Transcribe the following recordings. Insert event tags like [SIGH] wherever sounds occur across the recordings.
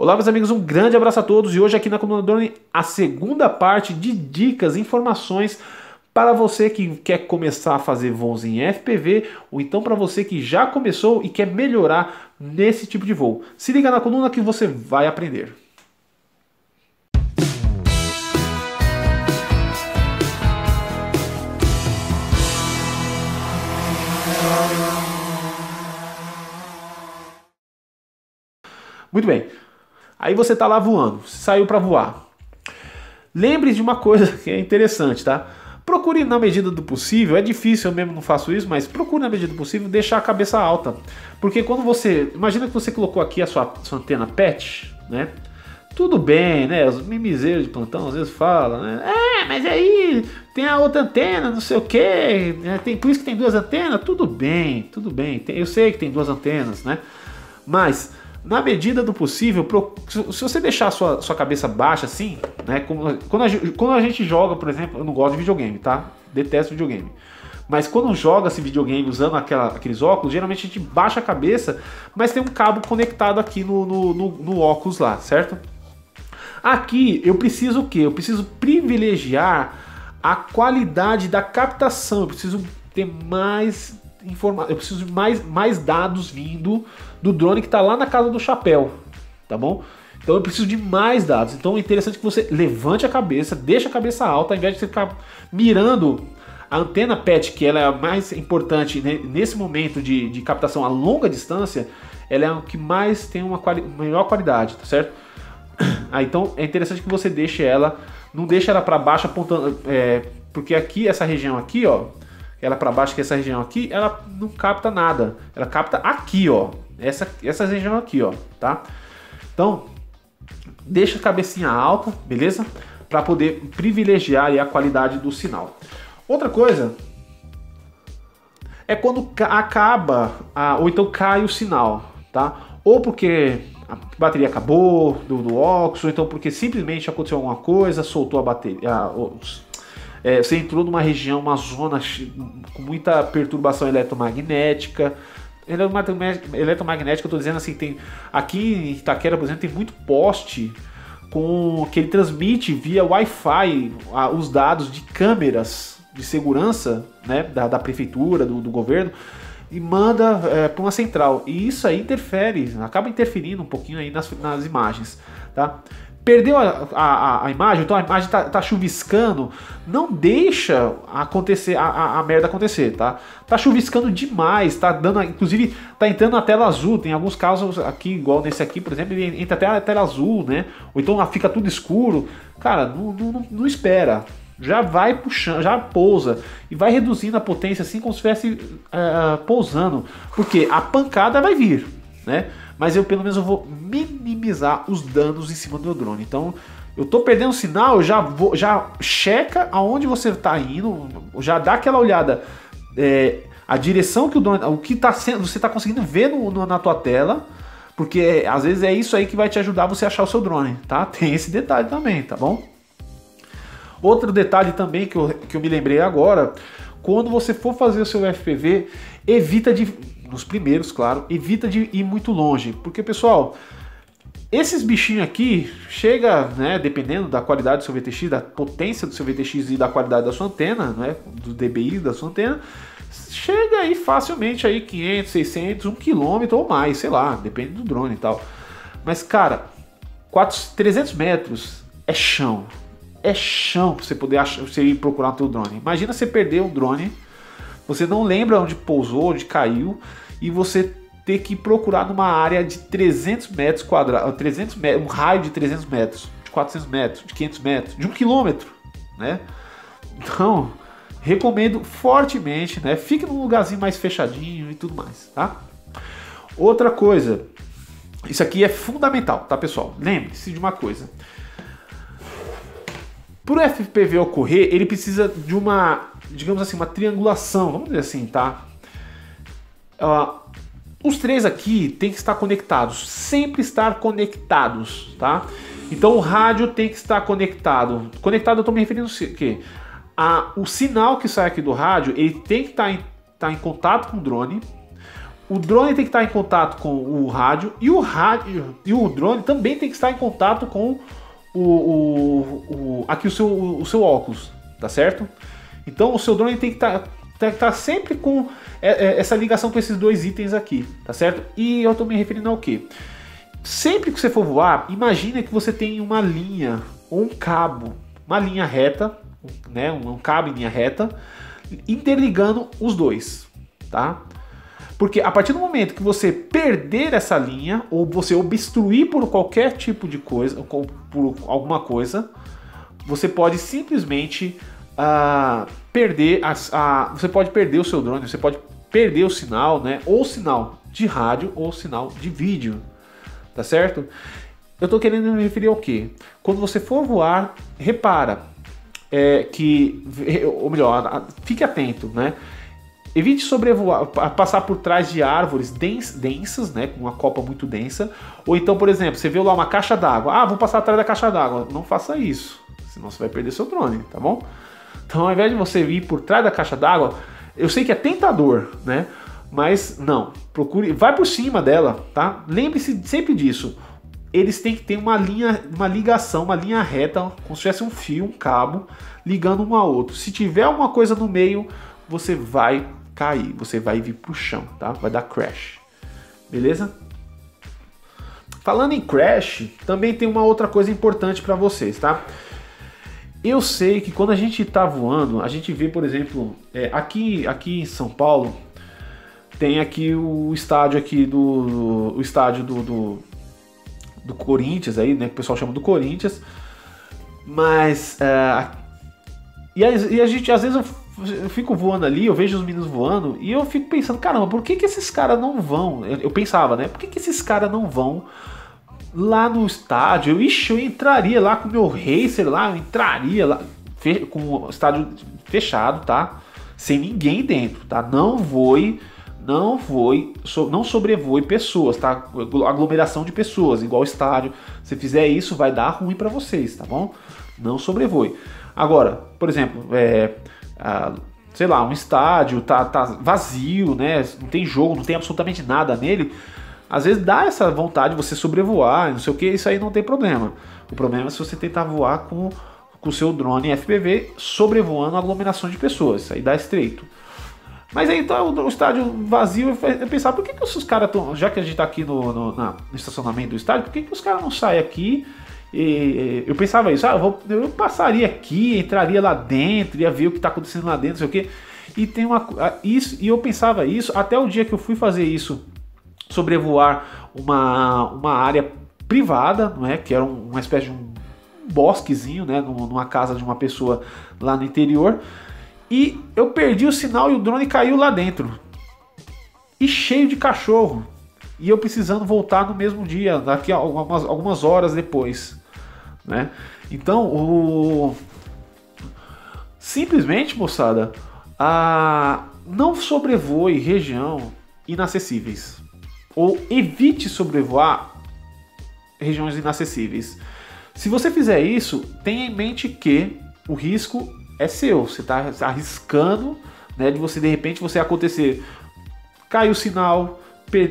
Olá, meus amigos, um grande abraço a todos e hoje aqui na Coluna Drone a segunda parte de dicas, informações para você que quer começar a fazer voos em FPV ou então para você que já começou e quer melhorar nesse tipo de voo. Se liga na coluna que você vai aprender. Muito bem. Aí você está lá voando, saiu para voar. Lembre de uma coisa [LAUGHS] que é interessante, tá? Procure na medida do possível, é difícil, eu mesmo não faço isso, mas procure na medida do possível deixar a cabeça alta. Porque quando você. Imagina que você colocou aqui a sua, sua antena PET, né? Tudo bem, né? Os mimizeiros de plantão às vezes falam, né? É, mas aí tem a outra antena, não sei o que, né? tem, por isso que tem duas antenas, tudo bem, tudo bem. Eu sei que tem duas antenas, né? Mas na medida do possível, se você deixar a sua, sua cabeça baixa assim, né? Quando a, quando a gente joga, por exemplo, eu não gosto de videogame, tá? Detesto videogame. Mas quando joga esse videogame usando aquela, aqueles óculos, geralmente a gente baixa a cabeça, mas tem um cabo conectado aqui no, no, no, no óculos lá, certo? Aqui eu preciso o quê? Eu preciso privilegiar a qualidade da captação, eu preciso ter mais eu preciso de mais, mais dados vindo do drone que está lá na casa do chapéu, tá bom? Então eu preciso de mais dados. Então é interessante que você levante a cabeça, deixe a cabeça alta, ao invés de você ficar mirando a antena PET, que ela é a mais importante nesse momento de, de captação a longa distância, ela é o que mais tem uma quali melhor qualidade, tá certo? [COUGHS] Ah, então é interessante que você deixe ela, não deixe ela para baixo apontando, é, porque aqui essa região aqui, ó, ela para baixo que essa região aqui, ela não capta nada. Ela capta aqui, ó. Essa, essa região aqui, ó, tá? Então, deixa a cabecinha alta, beleza? Para poder privilegiar a qualidade do sinal. Outra coisa é quando acaba, a, ou então cai o sinal, tá? Ou porque a bateria acabou do, do óxido, ou então porque simplesmente aconteceu alguma coisa, soltou a bateria, a, é, você entrou numa região, uma zona com muita perturbação eletromagnética. Eletromagnética, eu estou dizendo assim, tem aqui em Itaquera, por exemplo, tem muito poste com que ele transmite via Wi-Fi os dados de câmeras de segurança né, da, da prefeitura, do, do, governo, e manda é, para uma central. E isso aí interfere, acaba interferindo um pouquinho aí nas, nas imagens. Tá? Perdeu a, a, a, imagem, então a imagem tá, tá chuviscando, não deixa acontecer a, a, merda acontecer, tá? Tá chuviscando demais, tá dando, inclusive tá entrando na tela azul, tem alguns casos aqui, igual nesse aqui, por exemplo, ele entra até a tela azul, né? Ou então fica tudo escuro. Cara, não, não, não espera, já vai puxando, já pousa e vai reduzindo a potência assim como se estivesse uh, pousando, porque a pancada vai vir, né? Mas eu pelo menos eu vou minimizar os danos em cima do meu drone. Então, eu tô perdendo sinal, eu já vou, já checa aonde você está indo, já dá aquela olhada, é, a direção que o drone, o que tá sendo, você está conseguindo ver no, no, na tua tela, porque às vezes é isso aí que vai te ajudar você achar o seu drone, tá? [LAUGHS] Tem esse detalhe também, tá bom? Outro detalhe também que eu, que eu me lembrei agora, quando você for fazer o seu FPV, evita de nos primeiros, claro, evita de ir muito longe, porque pessoal, esses bichinhos aqui chega, né, dependendo da qualidade do seu VTX, da potência do seu VTX e da qualidade da sua antena, né, do DBI da sua antena, chega aí facilmente aí 500, 600, 1 km ou mais, sei lá, depende do drone e tal. Mas cara, 400, 300 metros é chão, é chão para você poder achar, você ir procurar o teu drone. Imagina você perder um drone você não lembra onde pousou, onde caiu, e você ter que procurar numa área de 300 metros quadrados, 300 metros, um raio de 300 metros, de 400 metros, de 500 metros, de um quilômetro, né? Então, recomendo fortemente, né? Fique num lugarzinho mais fechadinho e tudo mais, tá? Outra coisa, isso aqui é fundamental, tá, pessoal? Lembre-se de uma coisa. Para o FPV ocorrer, ele precisa de uma digamos assim, uma triangulação, vamos dizer assim, tá? Uh, os três aqui tem que estar conectados, sempre estar conectados, tá? Então o rádio tem que estar conectado. Conectado eu estou me referindo a quê? A, o sinal que sai aqui do rádio, ele tem que estar em, estar em contato com o drone. o drone tem que estar em contato com o rádio e o rádio e o drone também tem que estar em contato com o, o, o aqui o seu, o seu óculos, tá certo? Então o seu drone tem que estar, tem que estar sempre com é, é, essa ligação com esses dois itens aqui, tá certo? E eu estou me referindo ao que? Sempre que você for voar, imagine que você tem uma linha ou um cabo, uma linha reta, né, um cabo em linha reta, interligando os dois, tá? Porque a partir do momento que você perder essa linha ou você obstruir por qualquer tipo de coisa, por alguma coisa, você pode simplesmente uh, perder as, uh, você pode perder o seu drone, você pode perder o sinal, né? Ou sinal de rádio ou sinal de vídeo, tá certo? Eu estou querendo me referir ao que? Quando você for voar, repara é, que, ou melhor, fique atento, né? Evite sobrevoar, passar por trás de árvores dens, densas, né, com uma copa muito densa. Ou então, por exemplo, você vê lá uma caixa d'água. Ah, vou passar atrás da caixa d'água. Não faça isso, senão você vai perder seu drone, tá bom? Então, ao invés de você vir por trás da caixa d'água, eu sei que é tentador, né? Mas não, procure, vai por cima dela, tá? Lembre-se sempre disso. Eles têm que ter uma linha, uma ligação, uma linha reta, como se tivesse um fio, um cabo, ligando um ao outro. Se tiver alguma coisa no meio, você vai cair, você vai vir pro chão, tá? Vai dar crash. Beleza? Falando em crash, também tem uma outra coisa importante para vocês, tá? Eu sei que quando a gente está voando, a gente vê, por exemplo, é, aqui, aqui em São Paulo, tem aqui o estádio aqui do, o estádio do, do, do Corinthians aí, né? Que o pessoal chama do Corinthians. Mas é, e, a, e, a, gente às vezes eu, eu, fico voando ali, eu vejo os meninos voando e eu fico pensando, caramba, por que, que esses caras não vão? Eu, eu pensava, né? Por que, que esses caras não vão lá no estádio. Ixi, eu entraria lá com o meu racer lá, eu entraria lá com o estádio fechado, tá? Sem ninguém dentro, tá? Não voe, não voe, so, não sobrevoe pessoas, tá? Aglomeração de pessoas, igual estádio. Se fizer isso, vai dar ruim para vocês, tá bom? Não sobrevoe. Agora, por exemplo, é, sei lá, um estádio tá, tá vazio, né? Não tem jogo, não tem absolutamente nada nele às vezes dá essa vontade de você sobrevoar, não sei o que, isso aí não tem problema. O problema é se você tentar voar com o seu drone FPV sobrevoando aglomeração de pessoas, isso aí dá estreito. Mas aí então o, estádio vazio, eu pensar, por que, que os caras estão. Já que a gente está aqui no, no, na, no, estacionamento do estádio, por que, que os caras não saem aqui? E, eu pensava isso, ah, eu, vou, eu, passaria aqui, entraria lá dentro, ia ver o que está acontecendo lá dentro, não sei o que. E tem uma. Isso, e eu pensava isso até o dia que eu fui fazer isso sobrevoar uma, uma área privada, não é? que era uma espécie de um bosquezinho, né? numa casa de uma pessoa lá no interior. E eu perdi o sinal e o drone caiu lá dentro. E cheio de cachorro. E eu precisando voltar no mesmo dia, daqui a algumas, algumas horas depois. Né? Então, o... simplesmente, moçada, a... não sobrevoe região inacessíveis ou evite sobrevoar regiões inacessíveis. Se você fizer isso, tenha em mente que o risco é seu. Você está arriscando né, de você de repente você acontecer, cai o sinal,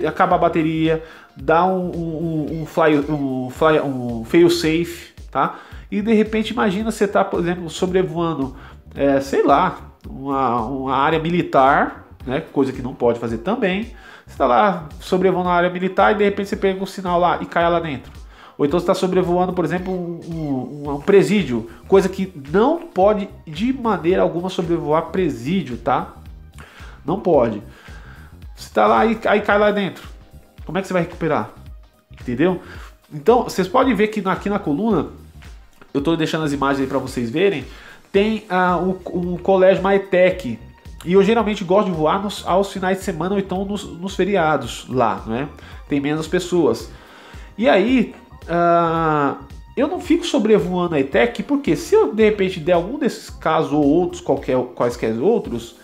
acaba a bateria, dá um, um, um, fly, um, fly, um fail safe, tá? E de repente imagina você tá, por exemplo, sobrevoando, é, sei lá, uma, uma área militar, né? Coisa que não pode fazer também você está lá sobrevoando a área militar e de repente você pega um sinal lá e cai lá dentro. Ou então você está sobrevoando, por exemplo, um, um, um, presídio, coisa que não pode de maneira alguma sobrevoar presídio, tá? Não pode. Você está lá e aí cai lá dentro. Como é que você vai recuperar? Entendeu? Então, vocês podem ver que aqui na coluna, eu estou deixando as imagens aí para vocês verem, tem uh, um, um colégio Maitec e eu geralmente gosto de voar nos, aos finais de semana ou então nos, nos feriados lá, né? Tem menos pessoas. E aí, uh, eu não fico sobrevoando a ETEC, porque se eu de repente der algum desses casos ou outros, qualquer, quaisquer outros,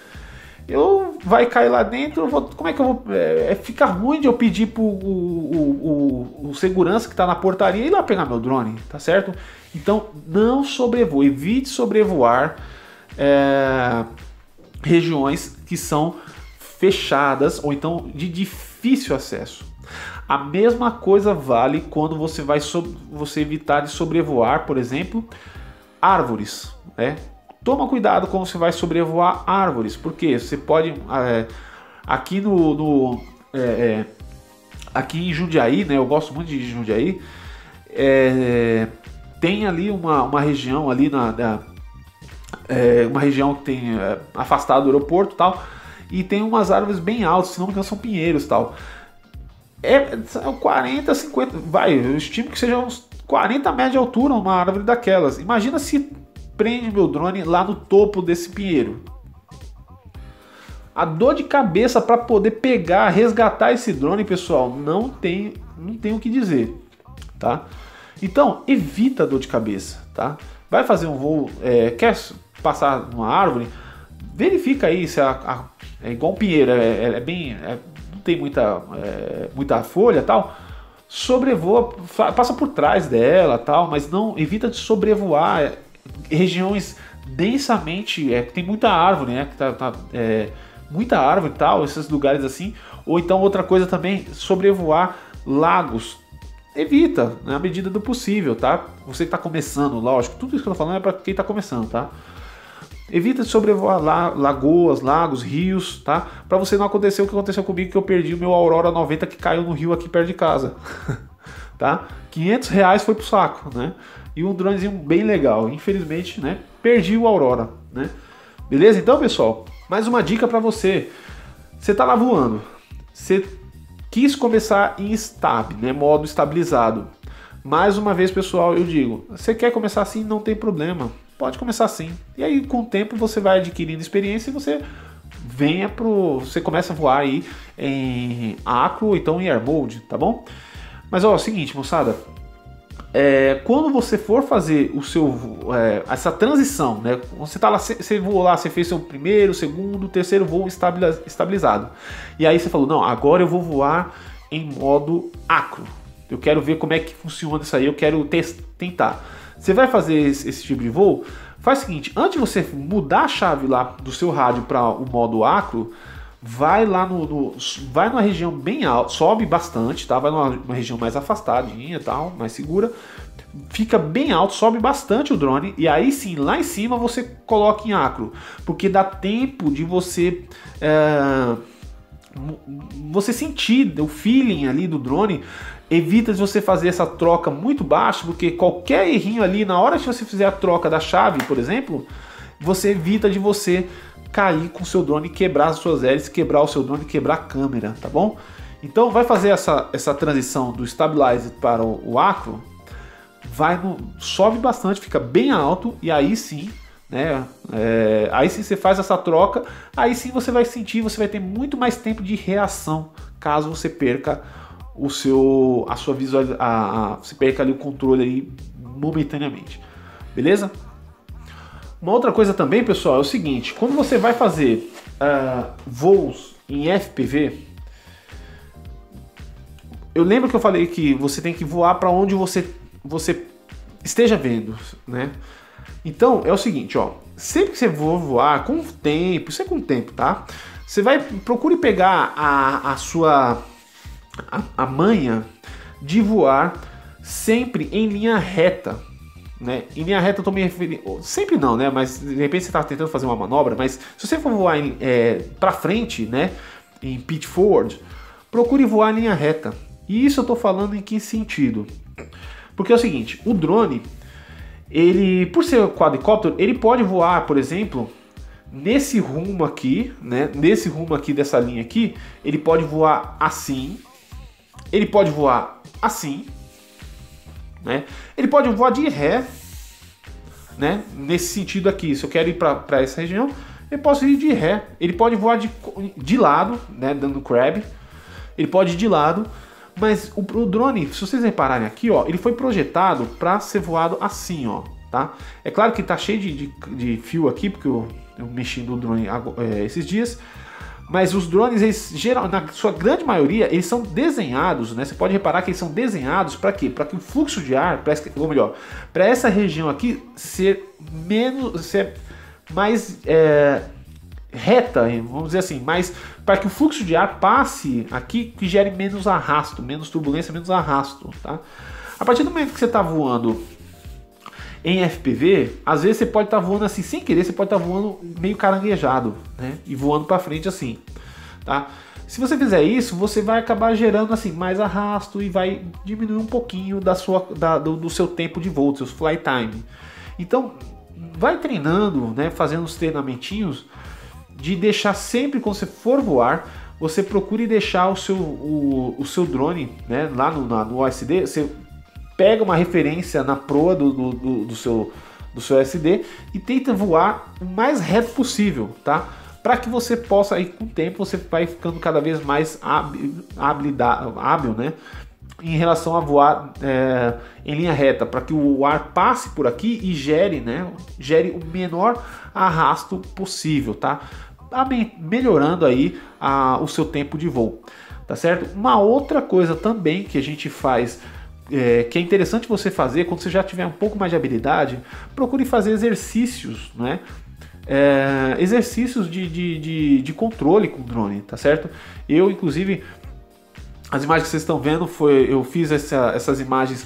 eu vai cair lá dentro, vou, como é que eu vou. É, é, fica ruim de eu pedir pro o, o, o, o segurança que está na portaria ir lá pegar meu drone, tá certo? Então não sobrevoe, evite sobrevoar. É, regiões que são fechadas ou então de difícil acesso. A mesma coisa vale quando você vai so você evitar de sobrevoar, por exemplo, árvores. Né? Toma cuidado quando você vai sobrevoar árvores, porque você pode é, aqui no, no é, é, aqui em Jundiaí, né? Eu gosto muito de Jundiaí. É, tem ali uma, uma região ali na, na é, uma região que tem é, afastado do aeroporto tal e tem umas árvores bem altas, se não me engano são pinheiros tal. É, são 40, 50, vai, eu estimo que seja uns 40 metros de altura uma árvore daquelas. Imagina se prende meu drone lá no topo desse pinheiro. A dor de cabeça para poder pegar, resgatar esse drone, pessoal, não tem, não tem o que dizer, tá? Então, evita a dor de cabeça, tá? Vai fazer um voo, é, quer passar numa árvore, verifica aí se a, a é igual um pinheiro, é, é, é bem, é, não tem muita, é, muita folha tal. Sobrevoa, passa por trás dela tal, mas não evita de sobrevoar regiões densamente, é, tem muita árvore, né? Que tá, tá é, muita árvore e tal, esses lugares assim. Ou então outra coisa também, sobrevoar lagos. Evita, na medida do possível, tá? Você que está começando, lógico, tudo isso que eu tô falando é para quem está começando, tá? Evita de sobrevoar la lagoas, lagos, rios, tá? Para você não acontecer o que aconteceu comigo, que eu perdi o meu Aurora 90 que caiu no rio aqui perto de casa, [LAUGHS] tá? 500 reais foi pro saco, né? E um dronezinho bem legal. Infelizmente, né? Perdi o Aurora, né? Beleza? Então, pessoal, mais uma dica para você. Você tá lá voando, você quis começar em stab, né? Modo estabilizado. Mais uma vez, pessoal, eu digo, você quer começar assim, não tem problema Pode começar assim. E aí, com o tempo, você vai adquirindo experiência e você venha pro. Você começa a voar aí em acro, então em air mode, tá bom? Mas ó, é o seguinte, moçada. É, quando você for fazer o seu é, essa transição, né? Você tá lá, você voou lá, você fez seu primeiro, segundo, terceiro voo estabilizado. E aí você falou, não, agora eu vou voar em modo acro. Eu quero ver como é que funciona isso aí, eu quero tentar. Você vai fazer esse, esse, tipo de voo? Faz o seguinte, antes de você mudar a chave lá do seu rádio para o modo acro, vai lá no, no, vai numa região bem alta, sobe bastante, tá? Vai numa, região mais afastadinha, tal, mais segura. Fica bem alto, sobe bastante o drone e aí sim, lá em cima você coloca em acro, porque dá tempo de você é, você sentir o feeling ali do drone Evita de você fazer essa troca muito baixa, porque qualquer errinho ali, na hora que você fizer a troca da chave, por exemplo, você evita de você cair com seu drone, quebrar as suas hélices, quebrar o seu drone, quebrar a câmera, tá bom? Então vai fazer essa, essa transição do Stabilizer para o, o Acro, vai no, sobe bastante, fica bem alto e aí sim, né? É, aí sim você faz essa troca, aí sim você vai sentir, você vai ter muito mais tempo de reação caso você perca o seu a sua visualização, a, a, você perca ali o controle aí momentaneamente. Beleza? Uma outra coisa também, pessoal, é o seguinte: quando você vai fazer uh, voos em FPV, eu lembro que eu falei que você tem que voar para onde você você esteja vendo, né? Então é o seguinte, ó, sempre que você for voar com o tempo, isso é com o tempo, tá? Você vai procure pegar a, a sua a, a manha de voar sempre em linha reta. Né? Em linha reta eu tô me referindo. Sempre não, né? Mas de repente você está tentando fazer uma manobra, mas se você for voar é, para frente, né? Em pitch forward, procure voar em linha reta. E isso eu estou falando em que sentido? Porque é o seguinte, o drone, ele, por ser quadricóptero, ele pode voar, por exemplo, nesse rumo aqui, né? Nesse rumo aqui dessa linha aqui, ele pode voar assim, ele pode voar assim, né? Ele pode voar de ré, né? Nesse sentido aqui, se eu quero ir para essa região, eu posso ir de ré. Ele pode voar de, de lado, né? Dando crab. Ele pode ir de lado, mas o, o drone, se vocês repararem aqui, ó, ele foi projetado para ser voado assim, ó, tá? É claro que tá cheio de, de, de fio aqui, porque eu, eu mexi no drone é, esses dias. Mas os drones, eles, geral, na sua grande maioria, eles são desenhados, né? Você pode reparar que eles são desenhados para quê? Para que o fluxo de ar, pra, ou melhor, para essa região aqui ser menos, ser mais é, reta, vamos dizer assim, mas para que o fluxo de ar passe aqui, que gere menos arrasto, menos turbulência, menos arrasto, tá? A partir do momento que você está voando em FPV, às vezes você pode estar tá voando assim sem querer, você pode estar tá voando meio caranguejado, né? E voando para frente assim, tá? Se você fizer isso, você vai acabar gerando assim mais arrasto e vai diminuir um pouquinho da sua, da, do, do, seu tempo de voo, seus fly time. Então, vai treinando, né? Fazendo os treinamentinhos de deixar sempre quando você for voar, você procure deixar o seu, o, o seu drone, né? Lá no, na, no OSD, você pega uma referência na proa do, do, do, do seu, do seu SD e tenta voar o mais reto possível, tá? Para que você possa, aí com o tempo, você vai ficando cada vez mais hábil, né? Em relação a voar é, em linha reta, para que o ar passe por aqui e gere, né? Gere o menor arrasto possível, tá? Melhorando aí a, o seu tempo de voo, tá certo? Uma outra coisa também que a gente faz é, que é interessante você fazer quando você já tiver um pouco mais de habilidade, procure fazer exercícios, né? É, exercícios de, de, de, de, controle com o drone, tá certo? Eu, inclusive, as imagens que vocês estão vendo, foi, eu fiz essa, essas imagens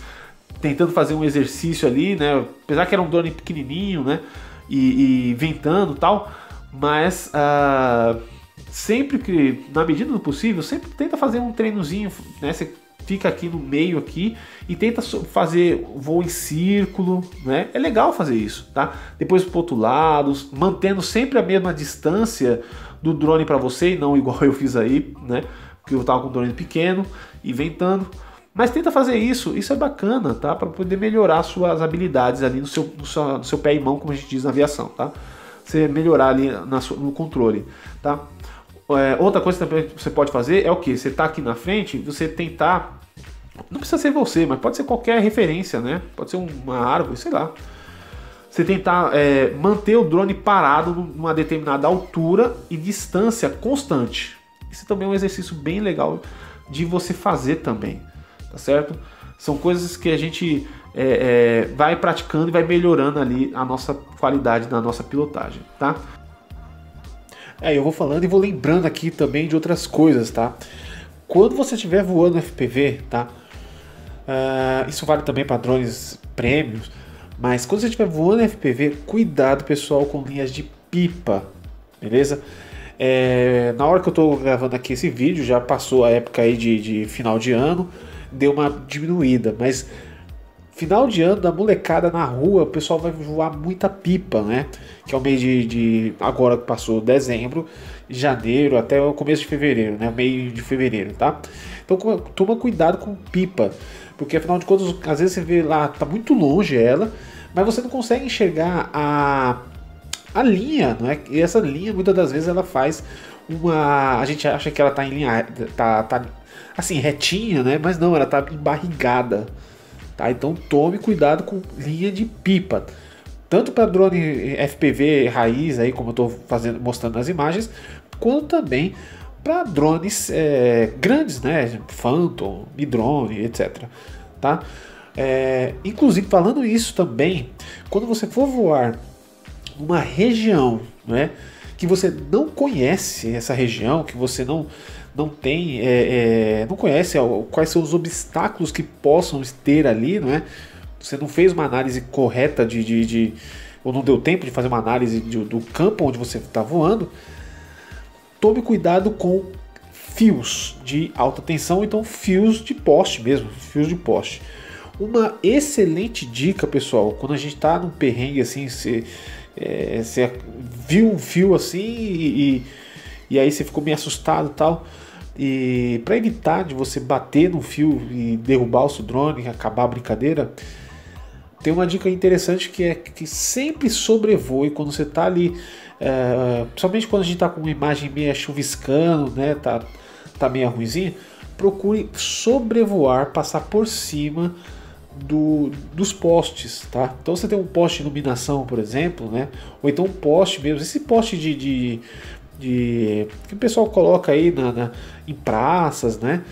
tentando fazer um exercício ali, né? Apesar que era um drone pequenininho, né? E, e ventando tal, mas uh, sempre que, na medida do possível, sempre tenta fazer um treinozinho, né? Você fica aqui no meio aqui e tenta fazer voo em círculo, né? É legal fazer isso, tá? Depois pro outro lado, mantendo sempre a mesma distância do drone para você e não [LAUGHS] igual eu fiz aí, né? Porque eu tava com o drone pequeno e ventando. Mas tenta fazer isso, isso é bacana, tá? Para poder melhorar suas habilidades ali no seu, no seu, no seu, pé e mão, como a gente diz na aviação, tá? Você melhorar ali na, no controle, tá? É, outra coisa que você pode fazer é o que? Você está aqui na frente, você tentar. Não precisa ser você, mas pode ser qualquer referência, né? Pode ser uma árvore, sei lá. Você tentar é, manter o drone parado numa determinada altura e distância constante. Isso também é um exercício bem legal de você fazer também, tá certo? São coisas que a gente é, é, vai praticando e vai melhorando ali a nossa qualidade da nossa pilotagem, tá? É, eu vou falando e vou lembrando aqui também de outras coisas, tá? Quando você estiver voando FPV, tá? Uh, isso vale também para drones prêmios, mas quando você estiver voando FPV, cuidado pessoal com linhas de pipa, beleza? É, na hora que eu estou gravando aqui esse vídeo, já passou a época aí de, de final de ano, deu uma diminuída, mas Final de ano da molecada na rua, o pessoal vai voar muita pipa, né? Que é o mês de, de agora que passou dezembro, janeiro até o começo de fevereiro, né? Meio de fevereiro, tá? Então toma cuidado com pipa, porque afinal de contas, às vezes você vê lá, tá muito longe ela, mas você não consegue enxergar a, a linha, não é? E essa linha muitas das vezes ela faz uma, a gente acha que ela tá em linha, tá, tá assim retinha, né? Mas não, ela tá embarrigada. Tá? Então tome cuidado com linha de pipa. Tanto para drone FPV raiz, aí, como eu estou fazendo, mostrando nas imagens, quanto também para drones é, grandes, né? Phantom, Midrone, etc. Tá? É, inclusive, falando isso também, quando você for voar numa região né, que você não conhece essa região, que você não não tem, é, é, não conhece quais são os obstáculos que possam ter ali, não é? Você não fez uma análise correta de, de, de ou não deu tempo de fazer uma análise de, do campo onde você está voando. Tome cuidado com fios de alta tensão, então fios de poste mesmo, fios de poste. Uma excelente dica, pessoal, quando a gente está num perrengue assim, você, é, você viu um fio assim e, e, e aí você ficou meio assustado tal e para evitar de você bater no fio e derrubar o seu drone, acabar a brincadeira, tem uma dica interessante que é que sempre sobrevoe quando você está ali, é, principalmente quando a gente está com uma imagem meio chuviscando, né, tá, tá meio ruimzinha, procure sobrevoar, passar por cima do, dos postes, tá? Então você tem um poste de iluminação, por exemplo, né? Ou então um poste mesmo, esse poste de, de de que o pessoal coloca aí na, na em praças, né?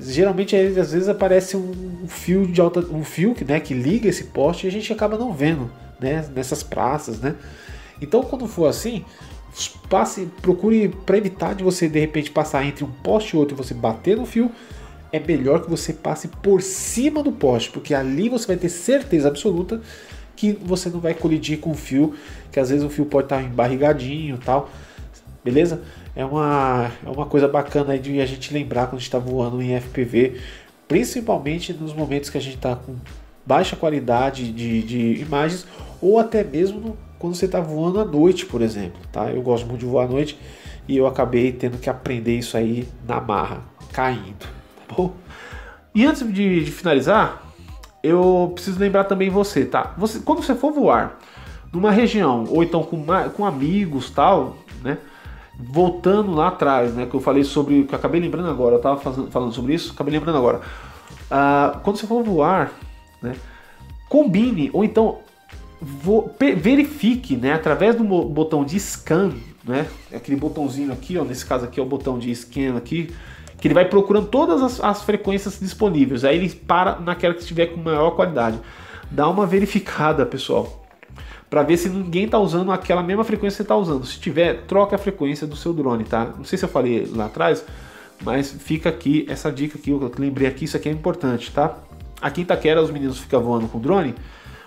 Geralmente às vezes aparece um fio de alta, um fio que, né, que liga esse poste e a gente acaba não vendo, né, nessas praças, né? Então quando for assim, passe, procure para evitar de você de repente passar entre um poste e outro e você bater no fio, é melhor que você passe por cima do poste, porque ali você vai ter certeza absoluta que você não vai colidir com o fio, que às vezes o fio pode estar embarrigadinho e tal, beleza? É uma, é uma coisa bacana aí de a gente lembrar quando a gente está voando em FPV, principalmente nos momentos que a gente está com baixa qualidade de, de imagens ou até mesmo no, quando você está voando à noite, por exemplo. Tá? Eu gosto muito de voar à noite e eu acabei tendo que aprender isso aí na marra, caindo. Tá bom? E antes de, de finalizar, eu preciso lembrar também você, tá? Você, quando você for voar numa região ou então com, com amigos tal, né? Voltando lá atrás, né? Que eu falei sobre, que eu acabei lembrando agora, eu tava fazendo, falando sobre isso, acabei lembrando agora. Uh, quando você for voar né? Combine, ou então verifique, né, através do botão de scan, né, aquele botãozinho aqui, ó, nesse caso aqui é o botão de scan aqui, que ele vai procurando todas as, as frequências disponíveis, aí ele para naquela que estiver com maior qualidade. Dá uma verificada, pessoal, para ver se ninguém está usando aquela mesma frequência que você está usando. Se tiver, troque a frequência do seu drone, tá? Não sei se eu falei lá atrás, mas fica aqui essa dica aqui, eu lembrei aqui, isso aqui é importante, tá? Aqui em Itaquera os meninos ficam voando com drone,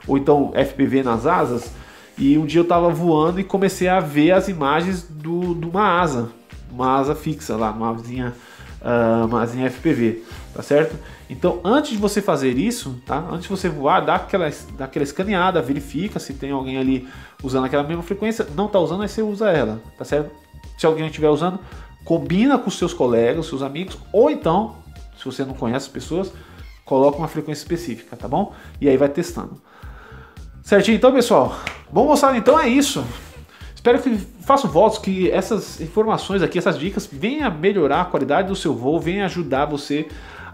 ou então FPV nas asas, e um dia eu estava voando e comecei a ver as imagens do, de uma asa, uma asa fixa lá, uma asinha, uh, uma asinha FPV, tá certo? Então antes de você fazer isso, tá? Antes de você voar, dá aquela, dá aquela escaneada, verifica se tem alguém ali usando aquela mesma frequência, não está usando, aí você usa ela, tá certo? Se alguém estiver usando, combina com seus colegas, seus amigos, ou então, se você não conhece as pessoas, coloca uma frequência específica, tá bom? E aí vai testando. Certinho? Então, pessoal, bom moçada, então é isso. Espero que façam votos que essas informações aqui, essas dicas, venham melhorar a qualidade do seu voo, venham ajudar você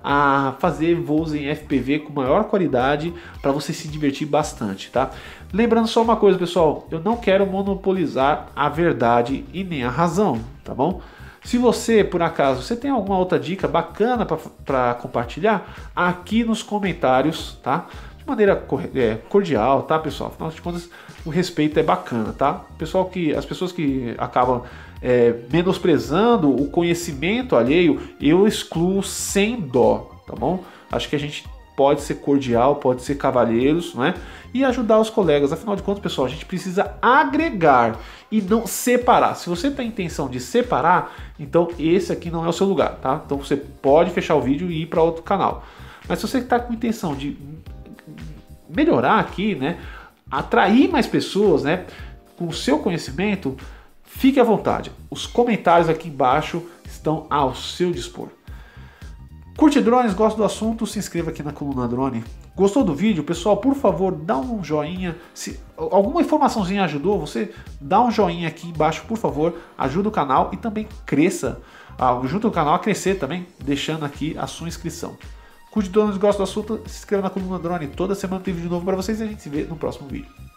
a fazer voos em FPV com maior qualidade para você se divertir bastante, tá? Lembrando só uma coisa, pessoal, eu não quero monopolizar a verdade e nem a razão, tá bom? Se você, por acaso, você tem alguma outra dica bacana para compartilhar, aqui nos comentários, tá? Maneira é, cordial, tá, pessoal? Afinal de contas, o respeito é bacana, tá? Pessoal que, as pessoas que acabam é, menosprezando o conhecimento alheio, eu excluo sem dó, tá bom? Acho que a gente pode ser cordial, pode ser cavalheiros, né? E ajudar os colegas. Afinal de contas, pessoal, a gente precisa agregar e não separar. Se você tem intenção de separar, então esse aqui não é o seu lugar, tá? Então você pode fechar o vídeo e ir para outro canal. Mas se você está com intenção de melhorar aqui, né? Atrair mais pessoas, né? Com o seu conhecimento, fique à vontade. Os comentários aqui embaixo estão ao seu dispor. Curte drones, gosta do assunto? Se inscreva aqui na coluna Drone. Gostou do vídeo? Pessoal, por favor, dá um joinha. Se alguma informaçãozinha ajudou, você dá um joinha aqui embaixo, por favor. Ajuda o canal e também cresça. Ah, ajuda o canal a crescer também, deixando aqui a sua inscrição. Curte drones, gosta do assunto? Se inscreva na coluna Drone. Toda semana tem vídeo novo para vocês e a gente se vê no próximo vídeo.